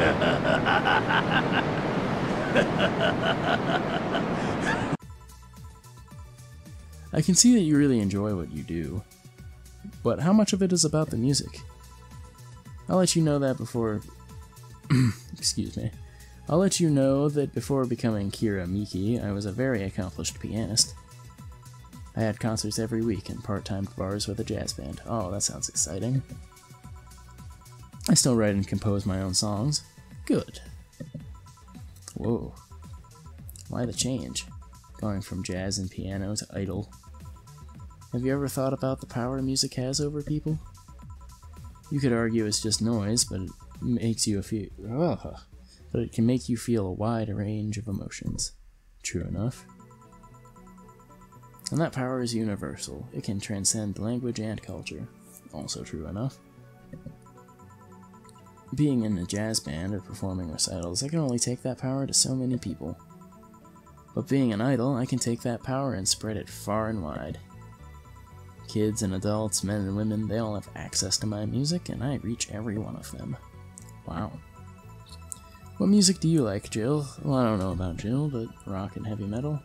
I can see that you really enjoy what you do, but how much of it is about the music? I'll let you know that before. Excuse me. I'll let you know that before becoming Kira Miki, I was a very accomplished pianist. I had concerts every week and part time bars with a jazz band. Oh, that sounds exciting. I still write and compose my own songs. Good. Whoa. Why the change? Going from jazz and piano to idol. Have you ever thought about the power music has over people? You could argue it's just noise, but it makes you feel. But it can make you feel a wide range of emotions. True enough. And that power is universal. It can transcend language and culture. Also true enough. Being in a jazz band or performing recitals, I can only take that power to so many people. But being an idol, I can take that power and spread it far and wide. Kids and adults, men and women, they all have access to my music, and I reach every one of them. Wow. What music do you like, Jill? Well, I don't know about Jill, but rock and heavy metal?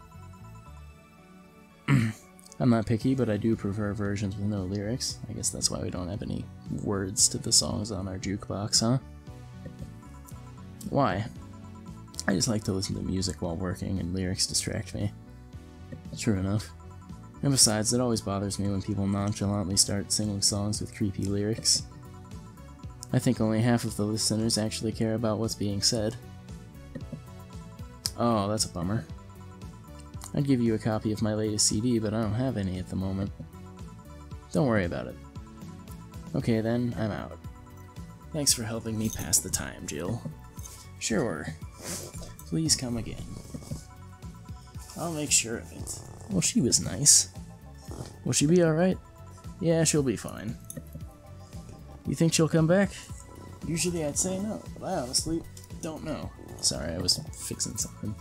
I'm not picky, but I do prefer versions with no lyrics. I guess that's why we don't have any words to the songs on our jukebox, huh? Why? I just like to listen to music while working, and lyrics distract me. True enough. And besides, it always bothers me when people nonchalantly start singing songs with creepy lyrics. I think only half of the listeners actually care about what's being said. Oh, that's a bummer. I'd give you a copy of my latest CD, but I don't have any at the moment. Don't worry about it. Okay then, I'm out. Thanks for helping me pass the time, Jill. Sure. Please come again. I'll make sure of it. Well, she was nice. Will she be alright? Yeah, she'll be fine. You think she'll come back? Usually I'd say no, but I honestly don't know. Sorry, I was fixing something.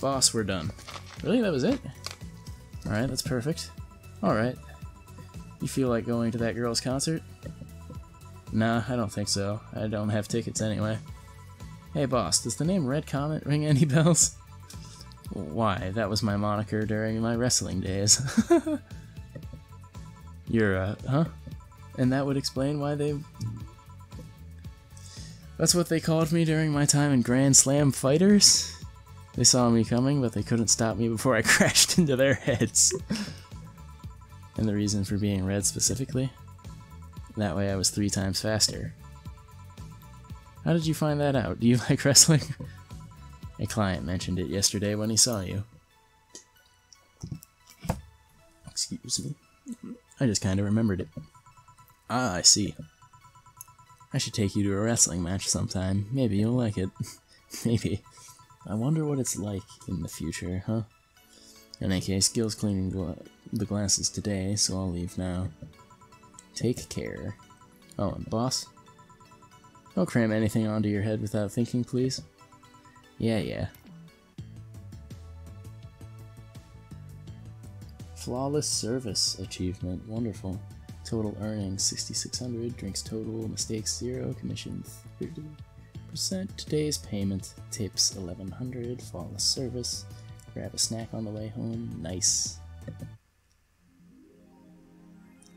Boss, we're done. Really? That was it? Alright, that's perfect. Alright. You feel like going to that girl's concert? Nah, I don't think so. I don't have tickets anyway. Hey boss, does the name Red Comet ring any bells? Why, that was my moniker during my wrestling days. You're, uh, huh? And that would explain why they... That's what they called me during my time in Grand Slam Fighters? They saw me coming, but they couldn't stop me before I crashed into their heads. and the reason for being red specifically? That way I was three times faster. How did you find that out? Do you like wrestling? A client mentioned it yesterday when he saw you. Excuse me. I just kind of remembered it. Ah, I see. I should take you to a wrestling match sometime. Maybe you'll like it. Maybe. I wonder what it's like in the future, huh? In any case, Gil's cleaning the glasses today, so I'll leave now. Take care. Oh, and boss? Don't cram anything onto your head without thinking, please. Yeah, yeah. Flawless service achievement. Wonderful. Total earnings 6600, drinks total, mistakes 0, commissions 30%, today's payment, tips 1100, flawless service, grab a snack on the way home, nice.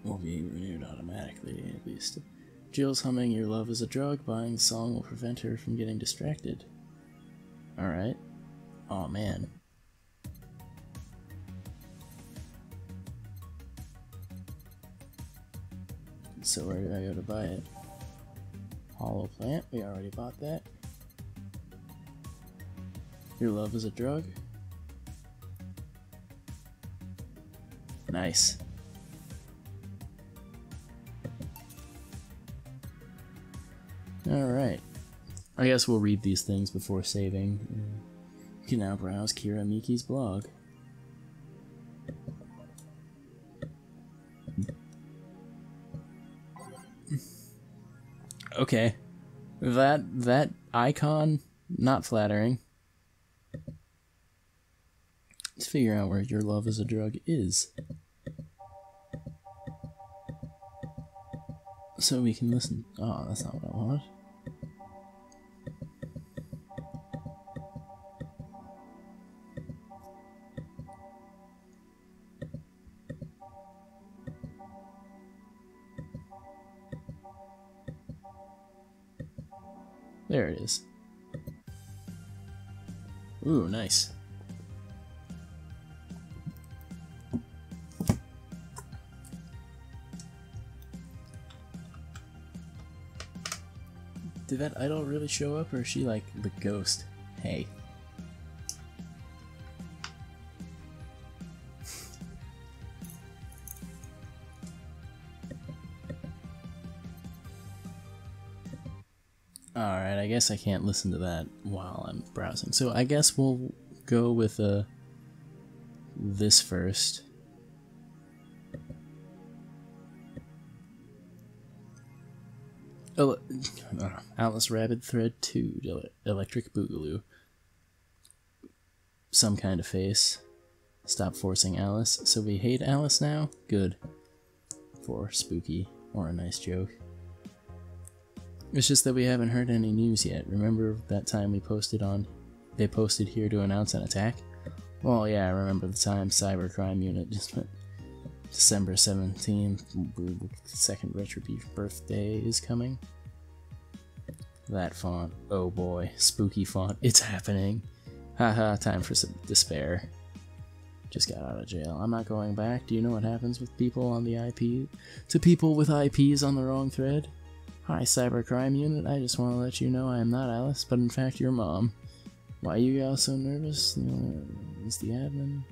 Will be renewed automatically, at least. Jill's humming Your Love is a Drug, buying the song will prevent her from getting distracted. Alright. Oh man. So where do I go to buy it? Hollow plant, we already bought that. Your love is a drug. Nice. Alright. I guess we'll read these things before saving. You can now browse Kira Miki's blog. Okay. That that icon not flattering. Let's figure out where your love is a drug is. So we can listen. Oh, that's not what I wanted. Ooh, nice. Did that idol really show up, or is she like the ghost? Hey. Alright, I guess I can't listen to that while I'm browsing. So I guess we'll go with uh, this first. Oh, uh, Alice Rabbit Thread 2, Electric Boogaloo. Some kind of face. Stop forcing Alice. So we hate Alice now? Good. For spooky or a nice joke. It's just that we haven't heard any news yet. Remember that time we posted on they posted here to announce an attack? Well, yeah, I remember the time Cybercrime Unit just went December 17th, second Retribution birthday is coming. That font, oh boy, spooky font, it's happening. Haha, time for some despair. Just got out of jail. I'm not going back. Do you know what happens with people on the IP? To people with IPs on the wrong thread? Hi, Cybercrime Unit. I just want to let you know I am not Alice, but in fact your mom. Why are you guys so nervous? Is the admin?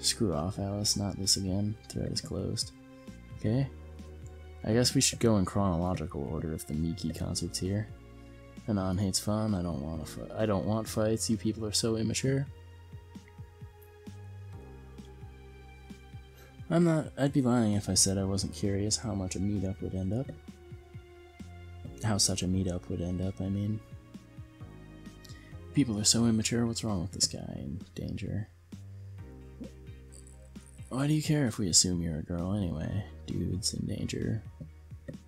Screw off, Alice. Not this again. Thread is closed. Okay. I guess we should go in chronological order if the Miki concert's here. Anon hates fun. I don't want to. I don't want fights. You people are so immature. I'm not. I'd be lying if I said I wasn't curious how much a meetup would end up. How such a meetup would end up. I mean. People are so immature. What's wrong with this guy in danger? Why do you care if we assume you're a girl anyway? Dudes in danger.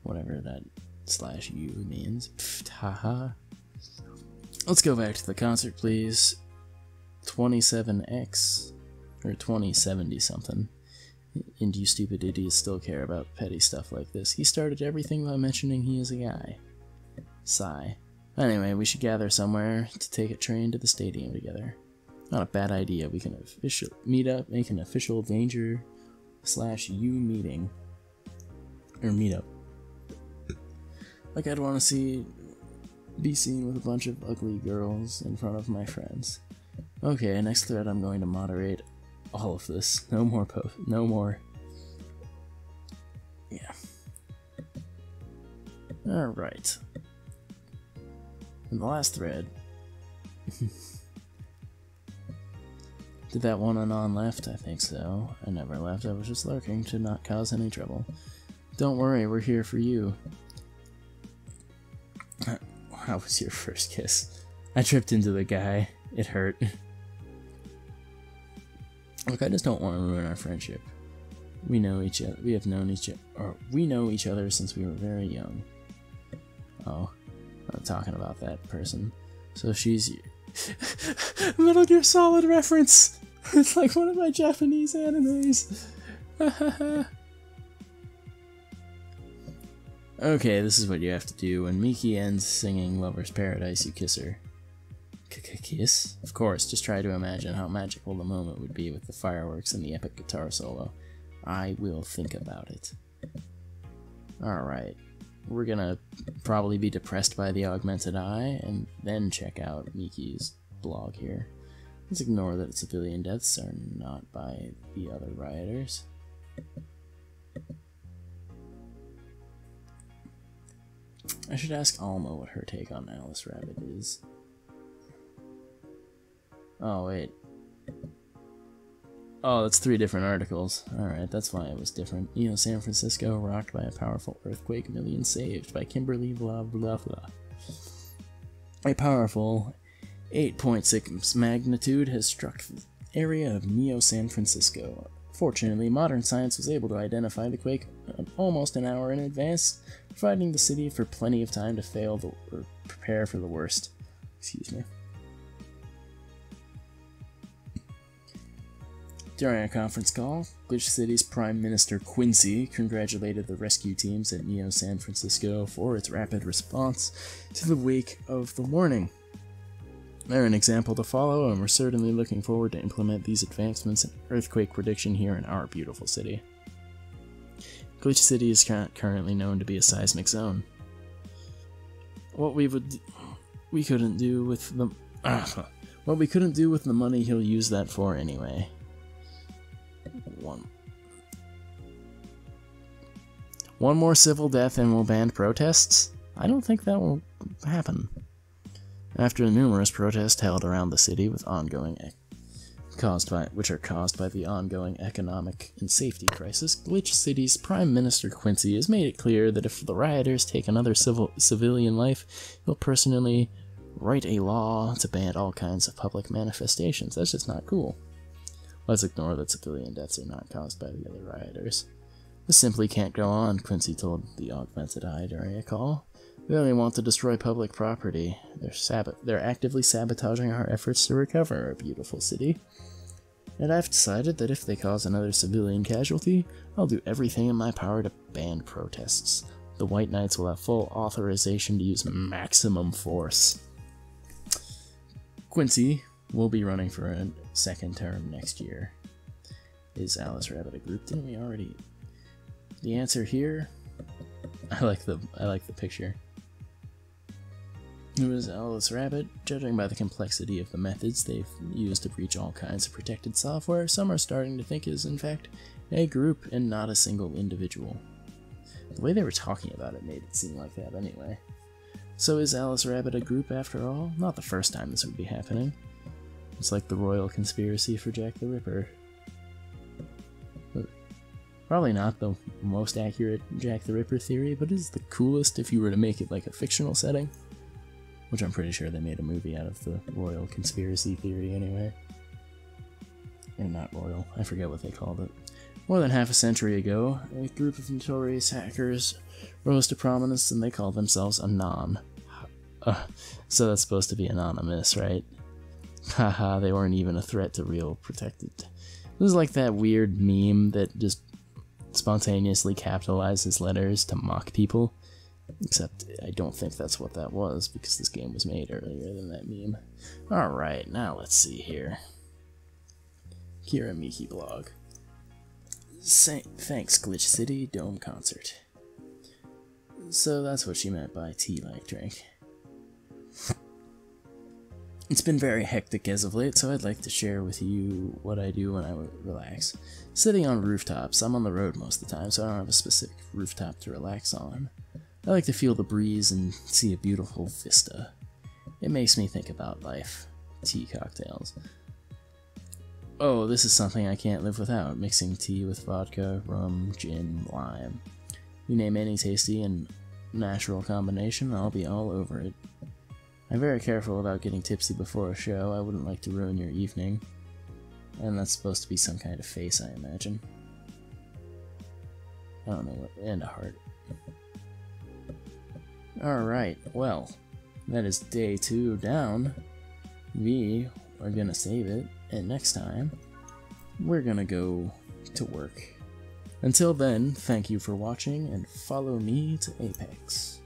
Whatever that slash you means. Pfft, haha. Let's go back to the concert, please. 27X. Or 2070 something. And you stupid idiots still care about petty stuff like this. He started everything by mentioning he is a guy. Sigh. Anyway, we should gather somewhere to take a train to the stadium together. Not a bad idea. We can official meet up, make an official danger slash you meeting or meetup. Like I'd want to see be seen with a bunch of ugly girls in front of my friends. Okay, next thread I'm going to moderate all of this. No more post. No more. Yeah. All right. In the last thread. Did that one anon left? I think so. I never left. I was just lurking to not cause any trouble. Don't worry, we're here for you. How was your first kiss? I tripped into the guy. It hurt. Look, I just don't want to ruin our friendship. We know each other. We have known each. Or we know each other since we were very young. Oh, I'm talking about that person. So she's Metal Gear Solid reference. It's like one of my Japanese animes. okay, this is what you have to do. When Miki ends singing Lover's Paradise, you kiss her. Kiss? Of course, just try to imagine how magical the moment would be with the fireworks and the epic guitar solo. I will think about it. Alright, we're gonna probably be depressed by the augmented eye, and then check out Miki's blog here. Let's ignore that civilian deaths are not by the other rioters. I should ask Alma what her take on Alice Rabbit is. Oh, wait. Oh, that's three different articles. Alright, that's why it was different. You know, San Francisco rocked by a powerful earthquake, millions saved by Kimberly blah blah blah. A powerful 8.6 magnitude has struck the area of Neo San Francisco. Fortunately, modern science was able to identify the quake uh, almost an hour in advance, providing the city for plenty of time to fail the, or prepare for the worst. Excuse me. During a conference call, Glitch City's Prime Minister Quincy congratulated the rescue teams at Neo San Francisco for its rapid response to the wake of the warning. They're an example to follow, and we're certainly looking forward to implement these advancements in earthquake prediction here in our beautiful city. Glitch City is currently known to be a seismic zone. What we would we couldn't do with the uh, what we couldn't do with the money he'll use that for anyway. One one more civil death and we'll ban protests? I don't think that will happen. After numerous protests held around the city with ongoing caused by which are caused by the ongoing economic and safety crisis, Glitch City's Prime Minister Quincy has made it clear that if the rioters take another civil civilian life, he'll personally write a law to ban all kinds of public manifestations. That's just not cool. Let's ignore that civilian deaths are not caused by the other rioters. This simply can't go on, Quincy told the Augmented Eye during a call. We only want to destroy public property. They're, sab- they're actively sabotaging our efforts to recover our beautiful city. And I've decided that if they cause another civilian casualty, I'll do everything in my power to ban protests. The White Knights will have full authorization to use maximum force. Quincy will be running for a second term next year. Is Alice Rabbit a group? Didn't we already? The answer here, I like the I like the picture. It was Alice Rabbit. Judging by the complexity of the methods they've used to breach all kinds of protected software, some are starting to think it is in fact a group and not a single individual. The way they were talking about it made it seem like that anyway. So is Alice Rabbit a group after all? Not the first time this would be happening. It's like the royal conspiracy for Jack the Ripper. Probably not the most accurate Jack the Ripper theory, but it's the coolest if you were to make it like a fictional setting. Which I'm pretty sure they made a movie out of the royal conspiracy theory anyway. And not royal, I forget what they called it. More than half a century ago, a group of notorious hackers rose to prominence and they called themselves Anon. Uh, so that's supposed to be anonymous, right? Haha, they weren't even a threat to real protected. It was like that weird meme that just spontaneously capitalizes letters to mock people. Except I don't think that's what that was because this game was made earlier than that meme. Alright, now let's see here. Kira Miki blog. Say, thanks, Glitch City Dome Concert. So that's what she meant by tea like drink. It's been very hectic as of late, so I'd like to share with you what I do when I relax. Sitting on rooftops, I'm on the road most of the time, so I don't have a specific rooftop to relax on. I like to feel the breeze and see a beautiful vista. It makes me think about life. Tea cocktails. Oh, this is something I can't live without, mixing tea with vodka, rum, gin, lime. You name any tasty and natural combination, I'll be all over it. I'm very careful about getting tipsy before a show, I wouldn't like to ruin your evening. And that's supposed to be some kind of face, I imagine. I don't know what, and a heart. Alright, well, that is day two down. We are gonna save it, and next time, we're gonna go to work. Until then, thank you for watching, and follow me to Apex.